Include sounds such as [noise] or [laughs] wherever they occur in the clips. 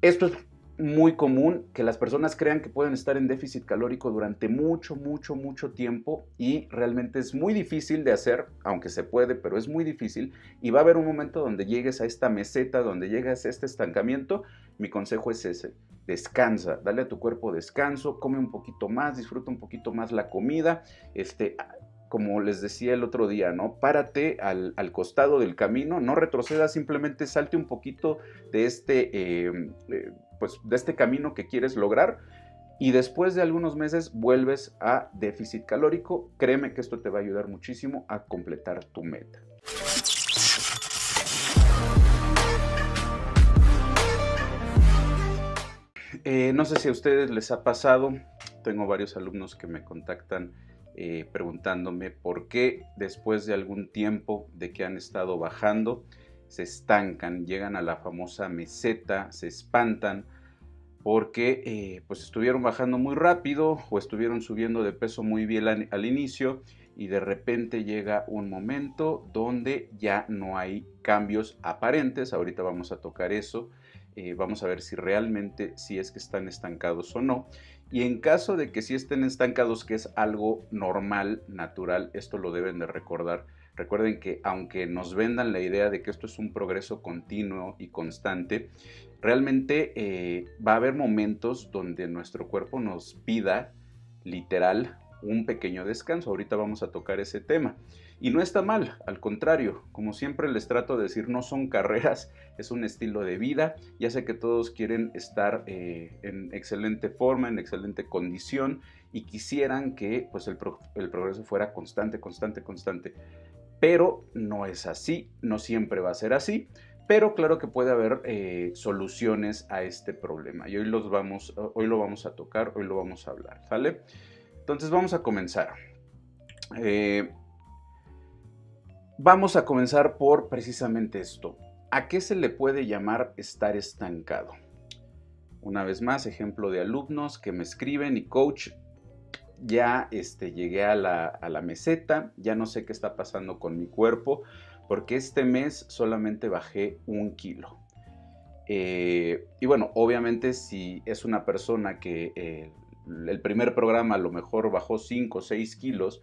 Esto es muy común que las personas crean que pueden estar en déficit calórico durante mucho, mucho, mucho tiempo y realmente es muy difícil de hacer, aunque se puede, pero es muy difícil y va a haber un momento donde llegues a esta meseta, donde llegues a este estancamiento. Mi consejo es ese, descansa, dale a tu cuerpo descanso, come un poquito más, disfruta un poquito más la comida, este, como les decía el otro día, ¿no? Párate al, costado del camino, no retrocedas, simplemente salte un poquito de este, eh, eh, pues, de este camino que quieres lograr y después de algunos meses vuelves a déficit calórico. Créeme que esto te va a ayudar muchísimo a completar tu meta. Eh, no sé si a ustedes les ha pasado, tengo varios alumnos que me contactan eh, preguntándome por qué después de algún tiempo de que han estado bajando, se estancan, llegan a la famosa meseta, se espantan porque eh, pues estuvieron bajando muy rápido o estuvieron subiendo de peso muy bien al, inicio y de repente llega un momento donde ya no hay cambios aparentes, ahorita vamos a tocar eso, eh, vamos a ver si realmente si es que están estancados o no y en caso de que sí estén estancados, que es algo normal, natural, esto lo deben de recordar. Recuerden que aunque nos vendan la idea de que esto es un progreso continuo y constante, realmente eh, va a haber momentos donde nuestro cuerpo nos pida literal un pequeño descanso. Ahorita vamos a tocar ese tema. Y no está mal, al contrario, como siempre les trato de decir, no son carreras, [laughs] es un estilo de vida. Ya sé que todos quieren estar eh, en excelente forma, en excelente condición y quisieran que pues, el, progreso fuera constante, constante, constante. Pero no es así, no siempre va a ser así. Pero claro que puede haber eh, soluciones a este problema y hoy, los vamos, hoy lo vamos a tocar, hoy lo vamos a hablar, ¿sale? Entonces vamos a comenzar. Eh, vamos a comenzar por precisamente esto. ¿A qué se le puede llamar estar estancado? Una vez más, ejemplo de alumnos que me escriben y coach, ya este, llegué a la, meseta, ya no sé qué está pasando con mi cuerpo, porque este mes solamente bajé un kilo. Eh, y bueno, obviamente si es una persona que eh, el primer programa a lo mejor bajó 5 o 6 kilos,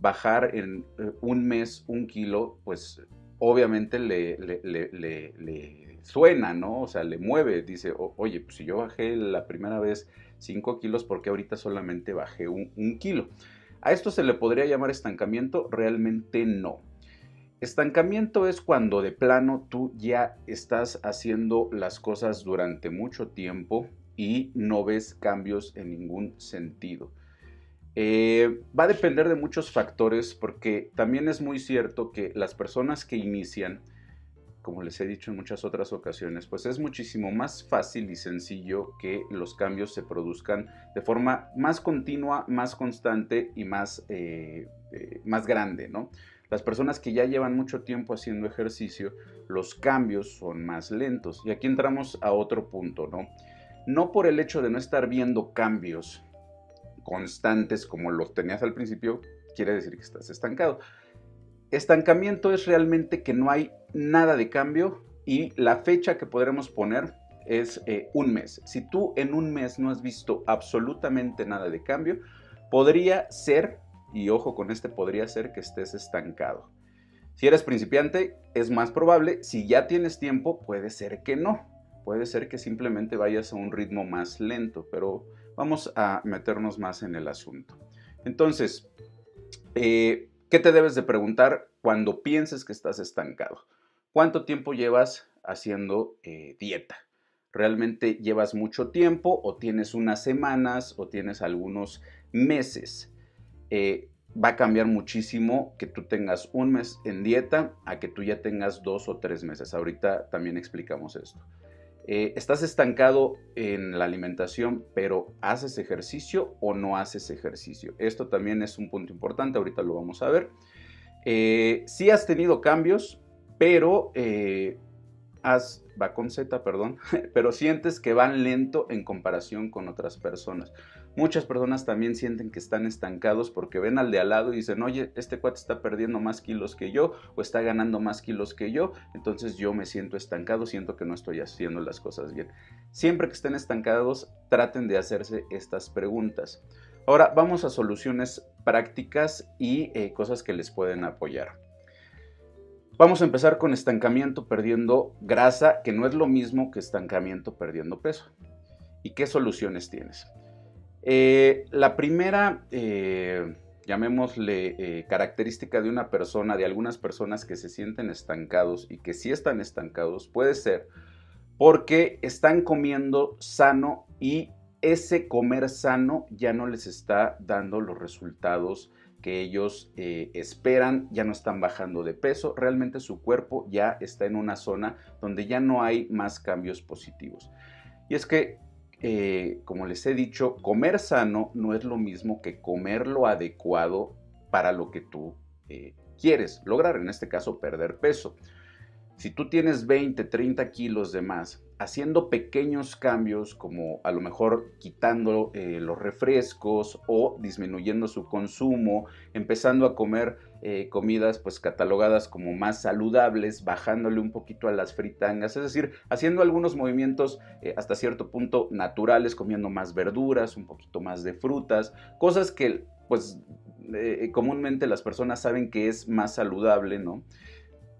bajar en eh, un mes un kilo, pues obviamente le, le, suena, ¿no? O sea, le mueve, dice, oye, pues si yo bajé la primera vez 5 kilos, ¿por qué ahorita solamente bajé un kilo? ¿A esto se le podría llamar estancamiento? Realmente no. Estancamiento es cuando de plano tú ya estás haciendo las cosas durante mucho tiempo y no ves cambios en ningún sentido. Eh, va a depender de muchos factores porque también es muy cierto que las personas que inician, como les he dicho en muchas otras ocasiones, pues es muchísimo más fácil y sencillo que los cambios se produzcan de forma más continua, más constante y más, eh, eh, más grande, ¿no? Las personas que ya llevan mucho tiempo haciendo ejercicio, los cambios son más lentos. Y aquí entramos a otro punto, ¿no? no por el hecho de no estar viendo cambios constantes como los tenías al principio, quiere decir que estás estancado. Estancamiento es realmente que no hay nada de cambio y la fecha que podremos poner es eh, un mes. Si tú en un mes no has visto absolutamente nada de cambio, podría ser, y ojo con este, podría ser que estés estancado. Si eres principiante, es más probable. Si ya tienes tiempo, puede ser que no puede ser que simplemente vayas a un ritmo más lento, pero vamos a meternos más en el asunto. Entonces, eh, ¿qué te debes de preguntar cuando pienses que estás estancado? ¿Cuánto tiempo llevas haciendo eh, dieta? ¿Realmente llevas mucho tiempo o tienes unas semanas o tienes algunos meses? Eh, va a cambiar muchísimo que tú tengas un mes en dieta a que tú ya tengas dos o tres meses. Ahorita también explicamos esto. Eh, estás estancado en la alimentación, pero ¿haces ejercicio o no haces ejercicio? Esto también es un punto importante, ahorita lo vamos a ver. Eh, sí has tenido cambios, pero eh, has, va con Z, perdón, [laughs] pero sientes que van lento en comparación con otras personas. Muchas personas también sienten que están estancados porque ven al de al lado y dicen, oye, este cuate está perdiendo más kilos que yo o está ganando más kilos que yo, entonces yo me siento estancado, siento que no estoy haciendo las cosas bien. Siempre que estén estancados, traten de hacerse estas preguntas. Ahora vamos a soluciones prácticas y eh, cosas que les pueden apoyar. Vamos a empezar con estancamiento perdiendo grasa, que no es lo mismo que estancamiento perdiendo peso. ¿Y qué soluciones tienes? Eh, la primera, eh, llamémosle eh, característica de una persona, de algunas personas que se sienten estancados y que sí están estancados, puede ser porque están comiendo sano y ese comer sano ya no les está dando los resultados que ellos esperan, ya no están bajando de peso, realmente su cuerpo ya está en una zona donde ya no hay más cambios positivos. Y es que eh, como les he dicho, comer sano no es lo mismo que comer lo adecuado para lo que tú eh, quieres lograr, en este caso perder peso. Si tú tienes 20, 30 kilos de más, haciendo pequeños cambios como a lo mejor quitando eh, los refrescos o disminuyendo su consumo, empezando a comer eh, comidas pues catalogadas como más saludables, bajándole un poquito a las fritangas, es decir, haciendo algunos movimientos eh, hasta cierto punto naturales, comiendo más verduras, un poquito más de frutas, cosas que pues comúnmente las personas saben que es más saludable, ¿no?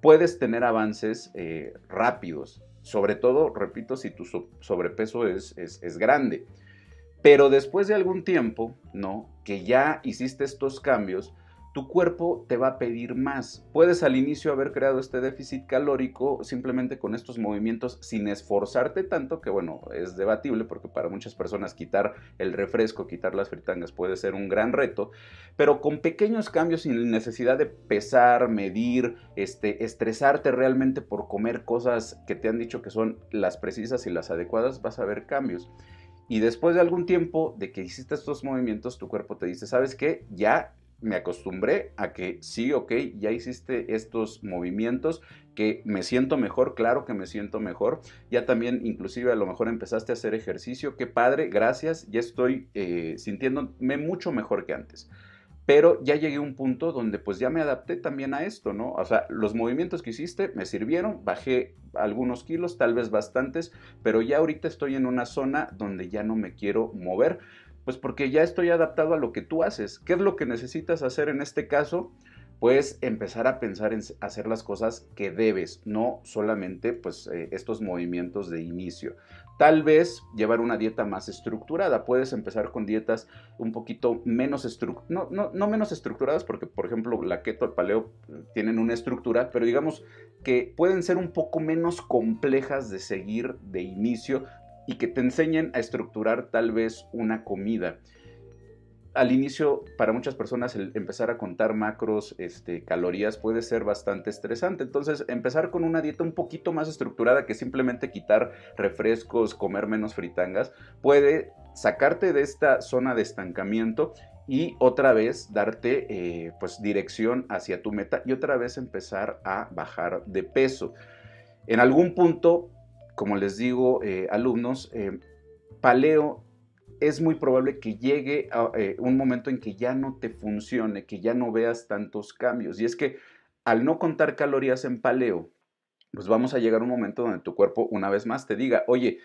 Puedes tener avances eh, rápidos, sobre todo, repito, si tu sobrepeso es, es, es grande. Pero después de algún tiempo, ¿no? Que ya hiciste estos cambios, tu cuerpo te va a pedir más. Puedes al inicio haber creado este déficit calórico simplemente con estos movimientos sin esforzarte tanto, que bueno, es debatible porque para muchas personas quitar el refresco, quitar las fritangas puede ser un gran reto, pero con pequeños cambios sin necesidad de pesar, medir, este, estresarte realmente por comer cosas que te han dicho que son las precisas y las adecuadas, vas a ver cambios. Y después de algún tiempo de que hiciste estos movimientos, tu cuerpo te dice, ¿sabes qué? Ya me acostumbré a que sí, ok, ya hiciste estos movimientos, que me siento mejor, claro que me siento mejor, ya también inclusive a lo mejor empezaste a hacer ejercicio, qué padre, gracias, ya estoy eh, sintiéndome mucho mejor que antes. Pero ya llegué a un punto donde pues ya me adapté también a esto, ¿no? O sea, los movimientos que hiciste me sirvieron, bajé algunos kilos, tal vez bastantes, pero ya ahorita estoy en una zona donde ya no me quiero mover pues porque ya estoy adaptado a lo que tú haces. ¿Qué es lo que necesitas hacer en este caso? Pues empezar a pensar en hacer las cosas que debes, no solamente pues eh, estos movimientos de inicio. Tal vez llevar una dieta más estructurada. Puedes empezar con dietas un poquito menos estructuradas, no, no, menos estructuradas, porque por ejemplo la keto, el paleo tienen una estructura, pero digamos que pueden ser un poco menos complejas de seguir de inicio, y que te enseñen a estructurar tal vez una comida. Al inicio, para muchas personas, el empezar a contar macros, este, calorías, puede ser bastante estresante. Entonces, empezar con una dieta un poquito más estructurada que simplemente quitar refrescos, comer menos fritangas, puede sacarte de esta zona de estancamiento y otra vez darte eh, pues dirección hacia tu meta y otra vez empezar a bajar de peso. En algún punto como les digo, eh, alumnos, eh, paleo es muy probable que llegue a, eh, un momento en que ya no te funcione, que ya no veas tantos cambios. Y es que al no contar calorías en paleo, pues vamos a llegar a un momento donde tu cuerpo una vez más te diga, oye,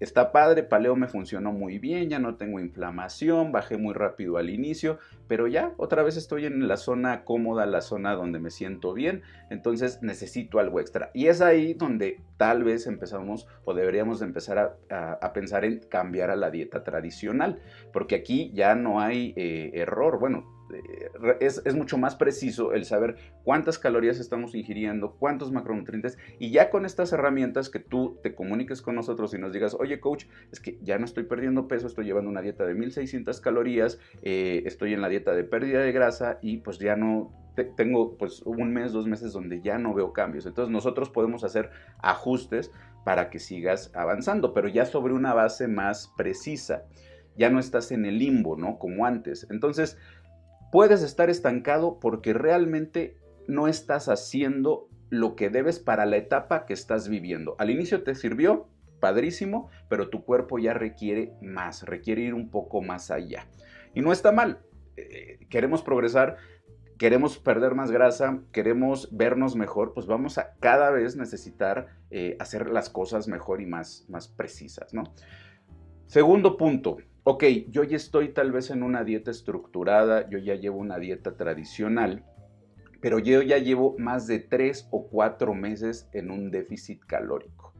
Está padre, paleo me funcionó muy bien, ya no tengo inflamación, bajé muy rápido al inicio, pero ya otra vez estoy en la zona cómoda, la zona donde me siento bien, entonces necesito algo extra. Y es ahí donde tal vez empezamos o deberíamos empezar a, pensar en cambiar a la dieta tradicional, porque aquí ya no hay eh, error, bueno, eh, es, mucho más preciso el saber cuántas calorías estamos ingiriendo, cuántos macronutrientes, y ya con estas herramientas que tú te comuniques con nosotros y nos digas, oye coach, es que ya no estoy perdiendo peso, estoy llevando una dieta de 1600 calorías, eh, estoy en la dieta de pérdida de grasa y pues ya no tengo pues un mes, dos meses donde ya no veo cambios. Entonces nosotros podemos hacer ajustes para que sigas avanzando, pero ya sobre una base más precisa. Ya no estás en el limbo, ¿no? Como antes. Entonces, puedes estar estancado porque realmente no estás haciendo lo que debes para la etapa que estás viviendo. Al inicio te sirvió, padrísimo, pero tu cuerpo ya requiere más, requiere ir un poco más allá. Y no está mal. Eh, queremos progresar, queremos perder más grasa, queremos vernos mejor, pues vamos a cada vez necesitar eh, hacer las cosas mejor y más, más precisas, ¿no? Segundo punto, ok, yo ya estoy tal vez en una dieta estructurada, yo ya llevo una dieta tradicional, pero yo ya llevo más de tres o cuatro meses en un déficit calórico.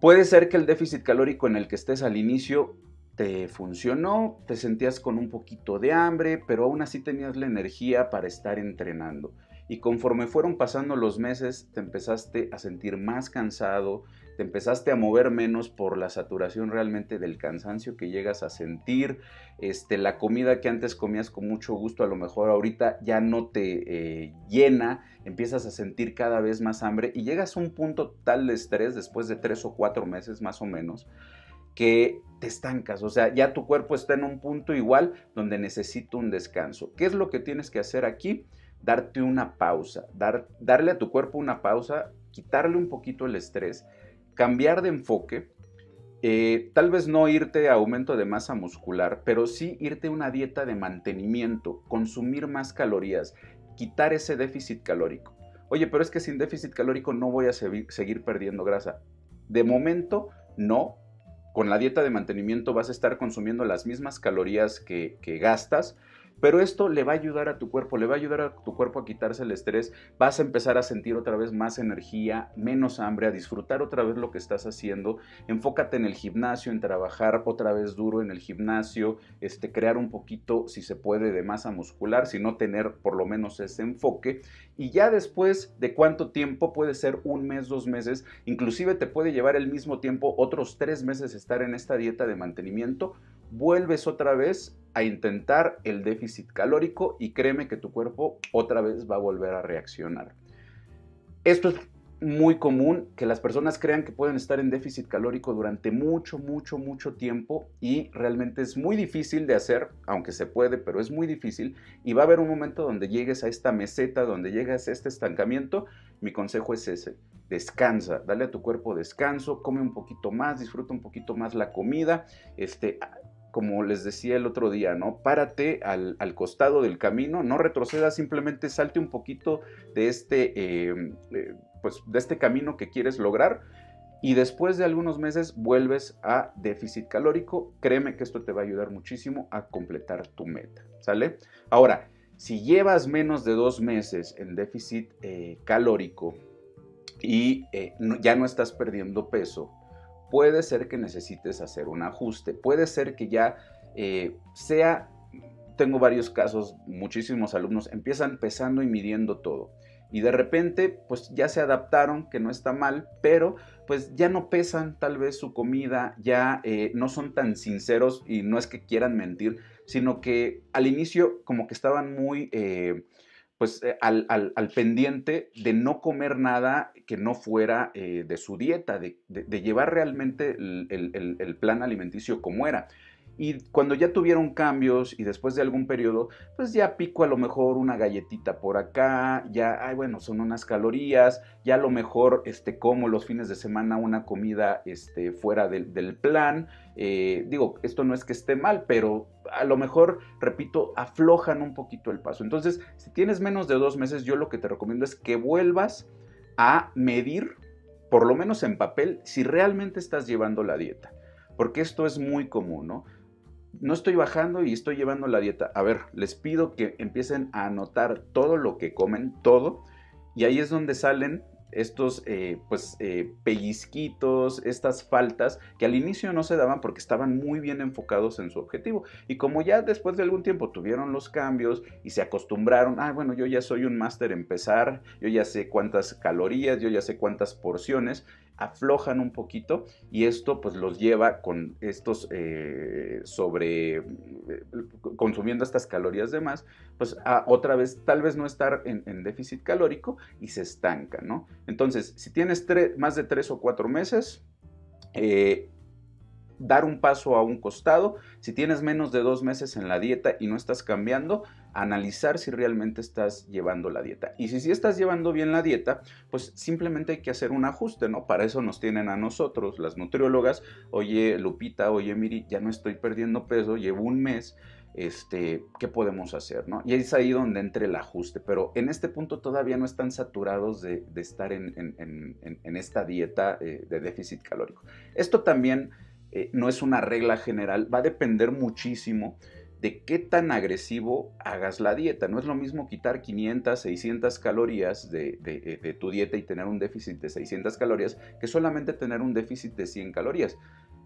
Puede ser que el déficit calórico en el que estés al inicio te funcionó, te sentías con un poquito de hambre, pero aún así tenías la energía para estar entrenando. Y conforme fueron pasando los meses, te empezaste a sentir más cansado, te empezaste a mover menos por la saturación realmente del cansancio que llegas a sentir, este, la comida que antes comías con mucho gusto, a lo mejor ahorita ya no te eh, llena, empiezas a sentir cada vez más hambre y llegas a un punto tal de estrés después de tres o cuatro meses más o menos, que te estancas, o sea, ya tu cuerpo está en un punto igual donde necesita un descanso. ¿Qué es lo que tienes que hacer aquí? Darte una pausa, dar, darle a tu cuerpo una pausa, quitarle un poquito el estrés, cambiar de enfoque, eh, tal vez no irte a aumento de masa muscular, pero sí irte a una dieta de mantenimiento, consumir más calorías, quitar ese déficit calórico. Oye, pero es que sin déficit calórico no voy a seguir perdiendo grasa. De momento, no, con la dieta de mantenimiento vas a estar consumiendo las mismas calorías que, gastas, pero esto le va a ayudar a tu cuerpo, le va a ayudar a tu cuerpo a quitarse el estrés, vas a empezar a sentir otra vez más energía, menos hambre, a disfrutar otra vez lo que estás haciendo, enfócate en el gimnasio, en trabajar otra vez duro en el gimnasio, este, crear un poquito, si se puede, de masa muscular, si no tener por lo menos ese enfoque, y ya después de cuánto tiempo, puede ser un mes, dos meses, inclusive te puede llevar el mismo tiempo, otros tres meses estar en esta dieta de mantenimiento, vuelves otra vez a intentar el déficit calórico y créeme que tu cuerpo otra vez va a volver a reaccionar. Esto es muy común que las personas crean que pueden estar en déficit calórico durante mucho, mucho, mucho tiempo y realmente es muy difícil de hacer, aunque se puede, pero es muy difícil y va a haber un momento donde llegues a esta meseta, donde llegues a este estancamiento. Mi consejo es ese, descansa, dale a tu cuerpo descanso, come un poquito más, disfruta un poquito más la comida, este, como les decía el otro día, ¿no? Párate al, costado del camino, no retrocedas, simplemente salte un poquito de este, em, eh, pues, de este camino que quieres lograr y después de algunos meses vuelves a déficit calórico. Créeme que esto te va a ayudar muchísimo a completar tu meta, ¿sale? Ahora, si llevas menos de dos meses en déficit eh, calórico y eh, ya no estás perdiendo peso, puede ser que necesites hacer un ajuste, puede ser que ya eh, sea, tengo varios casos, muchísimos alumnos empiezan pesando y midiendo todo. Y de repente, pues ya se adaptaron, que no está mal, pero pues ya no pesan tal vez su comida, ya eh, no son tan sinceros y no es que quieran mentir, sino que al inicio como que estaban muy... Eh, pues eh, al, pendiente de no comer nada que no fuera eh, de su dieta, de, llevar realmente el, plan alimenticio como era. Y cuando ya tuvieron cambios y después de algún periodo, pues ya pico a lo mejor una galletita por acá, ya, ay, bueno, son unas calorías, ya a lo mejor este, como los fines de semana una comida este, fuera del, plan. Eh, digo, esto no es que esté mal, pero a lo mejor, repito, aflojan un poquito el paso. Entonces, si tienes menos de dos meses, yo lo que te recomiendo es que vuelvas a medir, por lo menos en papel, si realmente estás llevando la dieta. Porque esto es muy común, ¿no? No estoy bajando y estoy llevando la dieta. A ver, les pido que empiecen a anotar todo lo que comen, todo. Y ahí es donde salen estos eh, pues eh, pellizquitos, estas faltas que al inicio no se daban porque estaban muy bien enfocados en su objetivo. Y como ya después de algún tiempo tuvieron los cambios y se acostumbraron, ah, bueno, yo ya soy un máster en pesar, yo ya sé cuántas calorías, yo ya sé cuántas porciones, aflojan un poquito y esto pues los lleva con estos eh, sobre eh, consumiendo estas calorías de más pues a otra vez tal vez no estar en, déficit calórico y se estanca no entonces si tienes más de tres o cuatro meses eh, dar un paso a un costado. Si tienes menos de dos meses en la dieta y no estás cambiando, analizar si realmente estás llevando la dieta. Y si sí estás llevando bien la dieta, pues simplemente hay que hacer un ajuste, ¿no? Para eso nos tienen a nosotros, las nutriólogas. Oye, Lupita, oye, Miri, ya no estoy perdiendo peso, llevo un mes este, qué podemos hacer, ¿no? Y es ahí donde entra el ajuste, pero en este punto todavía no están saturados de, estar en, esta dieta eh, de déficit calórico. Esto también eh, no es una regla general, va a depender muchísimo de qué tan agresivo hagas la dieta. No es lo mismo quitar 500, 600 calorías de, de, tu dieta y tener un déficit de 600 calorías que solamente tener un déficit de 100 calorías.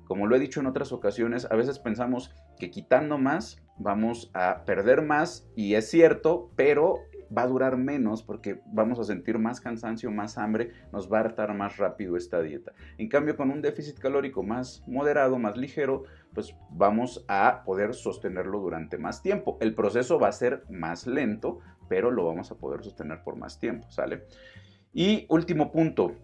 Como lo he dicho en otras ocasiones, a veces pensamos que quitando más vamos a perder más y es cierto, pero va a durar menos porque vamos a sentir más cansancio, más hambre, nos va a hartar más rápido esta dieta. En cambio, con un déficit calórico más moderado, más ligero, pues vamos a poder sostenerlo durante más tiempo. El proceso va a ser más lento, pero lo vamos a poder sostener por más tiempo, ¿sale? Y último punto,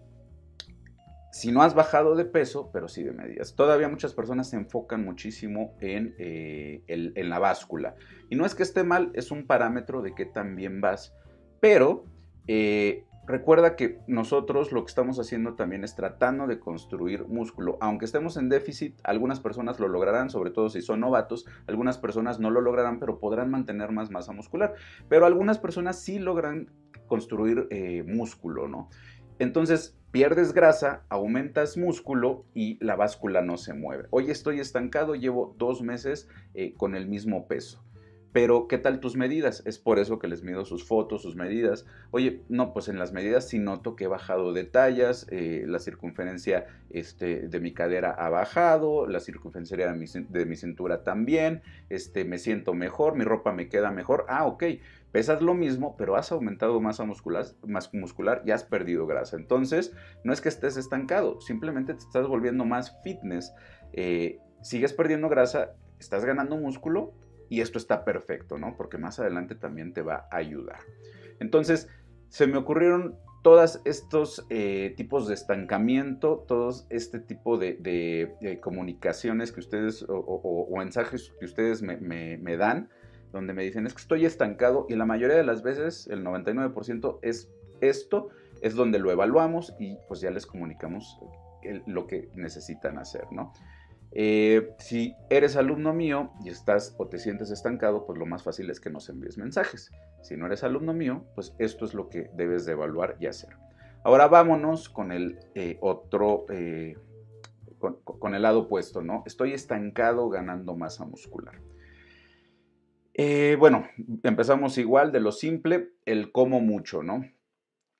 si no has bajado de peso, pero sí de medidas. Todavía muchas personas se enfocan muchísimo en, eh, en, la báscula. Y no es que esté mal, es un parámetro de qué tan bien vas. Pero eh, recuerda que nosotros lo que estamos haciendo también es tratando de construir músculo. Aunque estemos en déficit, algunas personas lo lograrán, sobre todo si son novatos. Algunas personas no lo lograrán, pero podrán mantener más masa muscular. Pero algunas personas sí logran construir eh, músculo, ¿no? Entonces, pierdes grasa, aumentas músculo y la báscula no se mueve. Hoy estoy estancado, llevo dos meses eh, con el mismo peso. Pero, ¿qué tal tus medidas? Es por eso que les mido sus fotos, sus medidas. Oye, no, pues en las medidas sí noto que he bajado de tallas, eh, la circunferencia este, de mi cadera ha bajado, la circunferencia de mi, cintura también, este, me siento mejor, mi ropa me queda mejor. Ah, ok, pesas lo mismo, pero has aumentado masa muscular, más muscular y has perdido grasa. Entonces, no es que estés estancado, simplemente te estás volviendo más fitness. Eh, sigues perdiendo grasa, estás ganando músculo y esto está perfecto, ¿no? Porque más adelante también te va a ayudar. Entonces, se me ocurrieron todos estos eh, tipos de estancamiento, todos este tipo de, comunicaciones que ustedes o, mensajes que ustedes me dan donde me dicen es que estoy estancado y la mayoría de las veces, el 99% es esto, es donde lo evaluamos y pues ya les comunicamos lo que necesitan hacer, ¿no? Eh, si eres alumno mío y estás o te sientes estancado, pues lo más fácil es que nos envíes mensajes. Si no eres alumno mío, pues esto es lo que debes de evaluar y hacer. Ahora vámonos con el eh, otro, eh, con, con el lado opuesto, ¿no? Estoy estancado ganando masa muscular. Bueno, empezamos igual de lo simple, el como mucho, ¿no?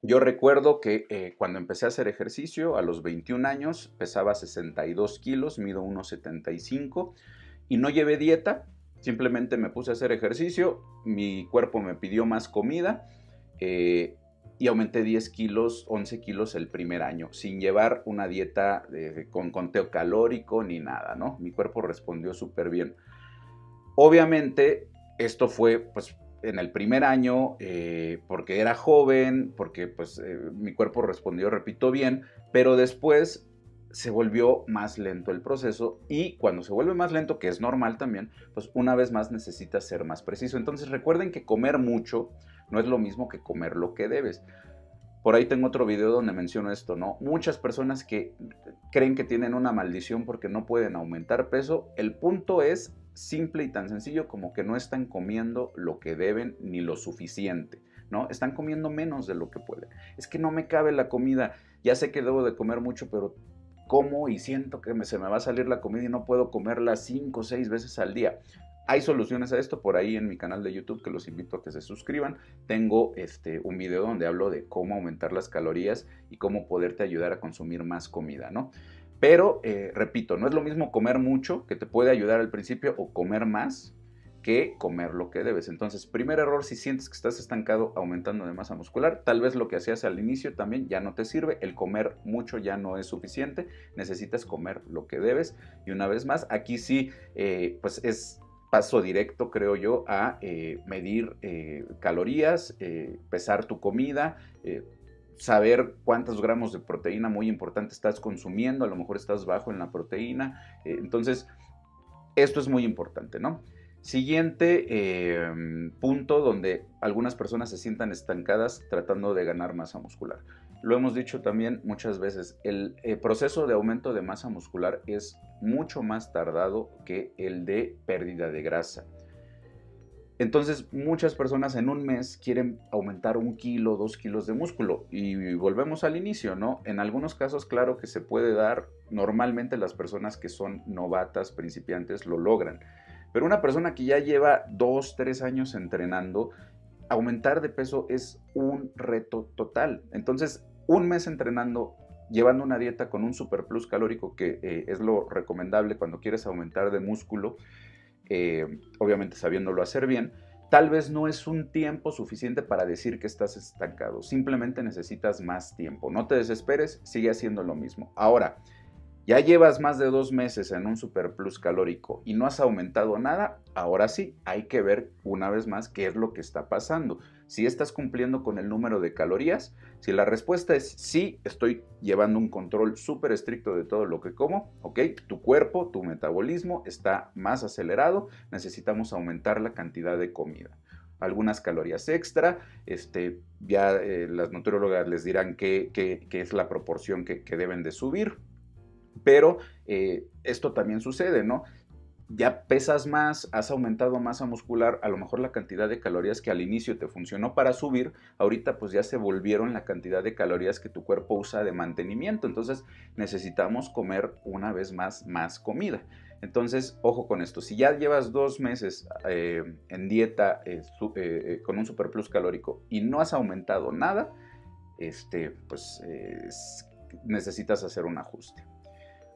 Yo recuerdo que eh, cuando empecé a hacer ejercicio a los 21 años pesaba 62 kilos, mido 1,75 y no llevé dieta, simplemente me puse a hacer ejercicio, mi cuerpo me pidió más comida eh, y aumenté 10 kilos, 11 kilos el primer año, sin llevar una dieta con conteo calórico ni nada, ¿no? Mi cuerpo respondió súper bien. Obviamente esto fue pues en el primer año eh, porque era joven, porque pues eh, mi cuerpo respondió, repito, bien, pero después se volvió más lento el proceso y cuando se vuelve más lento, que es normal también, pues una vez más necesitas ser más preciso. Entonces recuerden que comer mucho no es lo mismo que comer lo que debes. Por ahí tengo otro video donde menciono esto, ¿no? Muchas personas que creen que tienen una maldición porque no pueden aumentar peso. El punto es simple y tan sencillo como que no están comiendo lo que deben ni lo suficiente, ¿no? Están comiendo menos de lo que pueden. Es que no me cabe la comida, ya sé que debo de comer mucho, pero como y siento que se me va a salir la comida y no puedo comerla cinco o seis veces al día. Hay soluciones a esto por ahí en mi canal de YouTube que los invito a que se suscriban. Tengo este, un video donde hablo de cómo aumentar las calorías y cómo poderte ayudar a consumir más comida, ¿no? Pero, eh, repito, no es lo mismo comer mucho, que te puede ayudar al principio, o comer más, que comer lo que debes. Entonces, primer error, si sientes que estás estancado aumentando de masa muscular, tal vez lo que hacías al inicio también ya no te sirve, el comer mucho ya no es suficiente, necesitas comer lo que debes. Y una vez más, aquí sí, eh, pues es paso directo, creo yo, a eh, medir calorías, pesar tu comida, saber cuántos gramos de proteína muy importante estás consumiendo, a lo mejor estás bajo en la proteína. Eh, entonces, esto es muy importante, ¿no? Siguiente em, punto donde algunas personas se sientan estancadas tratando de ganar masa muscular. Lo hemos dicho también muchas veces, el eh, proceso de aumento de masa muscular es mucho más tardado que el de pérdida de grasa. Entonces, muchas personas en un mes quieren aumentar un kilo, dos kilos de músculo. Y volvemos al inicio, ¿no? En algunos casos, claro que se puede dar. Normalmente las personas que son novatas, principiantes, lo logran. Pero una persona que ya lleva dos, tres años entrenando, aumentar de peso es un reto total. Entonces, un mes entrenando, llevando una dieta con un superplus calórico, que eh, es lo recomendable cuando quieres aumentar de músculo, eh, obviamente sabiéndolo hacer bien, tal vez no es un tiempo suficiente para decir que estás estancado. Simplemente necesitas más tiempo. No te desesperes, sigue haciendo lo mismo. Ahora, ya llevas más de dos meses en un superplus calórico y no has aumentado nada, ahora sí, hay que ver una vez más qué es lo que está pasando. Si estás cumpliendo con el número de calorías, si la respuesta es sí, estoy llevando un control súper estricto de todo lo que como, ok, tu cuerpo, tu metabolismo está más acelerado, necesitamos aumentar la cantidad de comida algunas calorías extra. Este, ya eh, las nutriólogas les dirán qué, es la proporción que, deben de subir. Pero eh, esto también sucede, ¿no? Ya pesas más, has aumentado masa muscular, a lo mejor la cantidad de calorías que al inicio te funcionó para subir, ahorita pues ya se volvieron la cantidad de calorías que tu cuerpo usa de mantenimiento. Entonces necesitamos comer una vez más más comida. Entonces, ojo con esto, si ya llevas dos meses eh, en dieta eh, con un superplus calórico y no has aumentado nada, este, pues necesitas hacer un ajuste.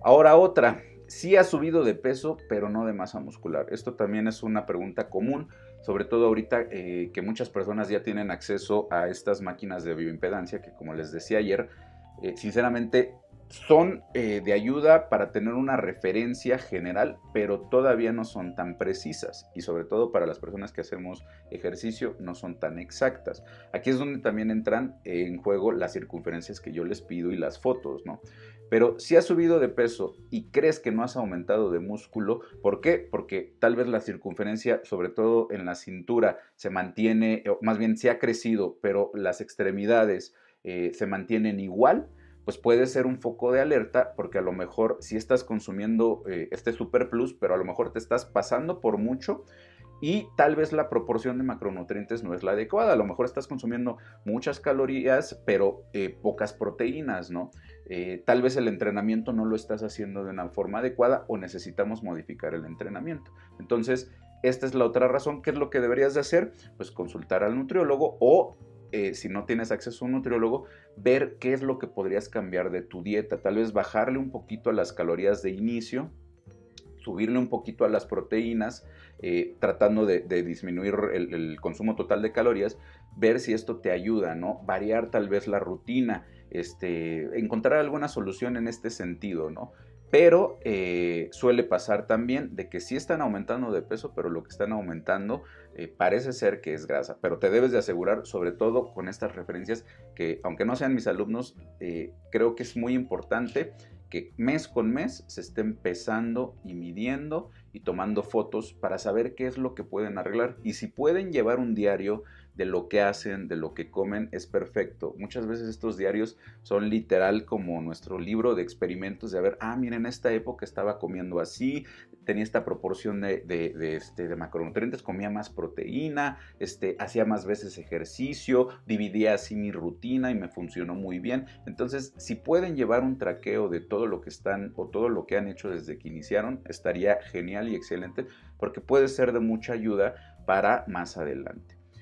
Ahora otra, sí ha subido de peso, pero no de masa muscular. Esto también es una pregunta común, sobre todo ahorita eh, que muchas personas ya tienen acceso a estas máquinas de bioimpedancia, que como les decía ayer, eh, sinceramente son eh, de ayuda para tener una referencia general, pero todavía no son tan precisas y sobre todo para las personas que hacemos ejercicio no son tan exactas. Aquí es donde también entran en juego las circunferencias que yo les pido y las fotos, ¿no? Pero si has subido de peso y crees que no has aumentado de músculo, ¿por qué? Porque tal vez la circunferencia, sobre todo en la cintura, se mantiene, o más bien se ha crecido, pero las extremidades eh, se mantienen igual, pues puede ser un foco de alerta porque a lo mejor si estás consumiendo eh, este super plus, pero a lo mejor te estás pasando por mucho y tal vez la proporción de macronutrientes no es la adecuada. A lo mejor estás consumiendo muchas calorías, pero eh, pocas proteínas, ¿no? Eh, tal vez el entrenamiento no lo estás haciendo de una forma adecuada o necesitamos modificar el entrenamiento. Entonces, esta es la otra razón. ¿Qué es lo que deberías de hacer? Pues consultar al nutriólogo o eh, si no tienes acceso a un nutriólogo, ver qué es lo que podrías cambiar de tu dieta. Tal vez bajarle un poquito a las calorías de inicio, subirle un poquito a las proteínas, eh, tratando de, disminuir el, consumo total de calorías, ver si esto te ayuda, ¿no? Variar tal vez la rutina, este, encontrar alguna solución en este sentido, ¿no? Pero eh, suele pasar también de que sí están aumentando de peso, pero lo que están aumentando eh, parece ser que es grasa. Pero te debes de asegurar, sobre todo con estas referencias, que aunque no sean mis alumnos, creo que es muy importante que mes con mes se estén pesando y midiendo y tomando fotos para saber qué es lo que pueden arreglar. Y si pueden llevar un diario de lo que hacen, de lo que comen, es perfecto. Muchas veces estos diarios son literal como nuestro libro de experimentos de ver, ah, miren, en esta época estaba comiendo así, tenía esta proporción de, de, este, de macronutrientes, comía más proteína, este, hacía más veces ejercicio, dividía así mi rutina y me funcionó muy bien. Entonces, si pueden llevar un traqueo de todo lo que están o todo lo que han hecho desde que iniciaron, estaría genial y excelente porque puede ser de mucha ayuda para más adelante.